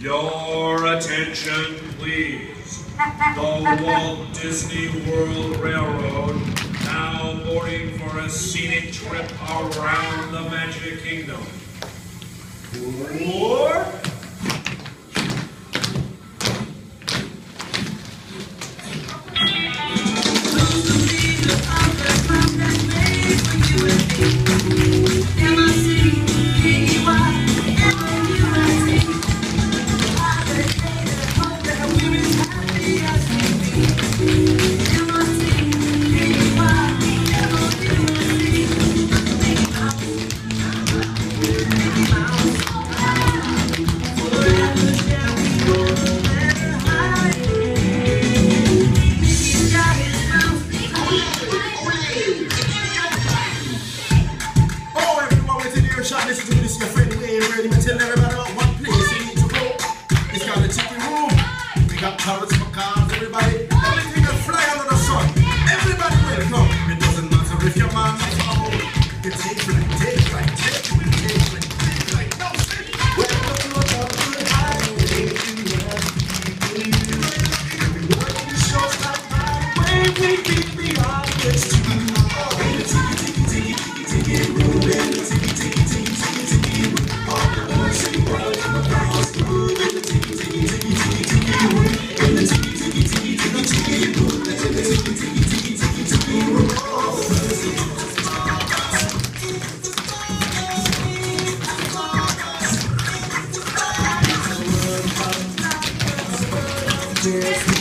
Your attention, please. The Walt Disney World Railroad now boarding for a scenic trip around the Magic Kingdom. Four, listen to this. Your friend Wayne ready tell everybody Carrots for cars, everybody. Everything that fly under the sun. Everybody welcome. It doesn't matter if your man is old. You take flight, take flight, take flight, take flight, take flight. No, say, welcome to a country highway. Everywhere we show stop by, way we keep There's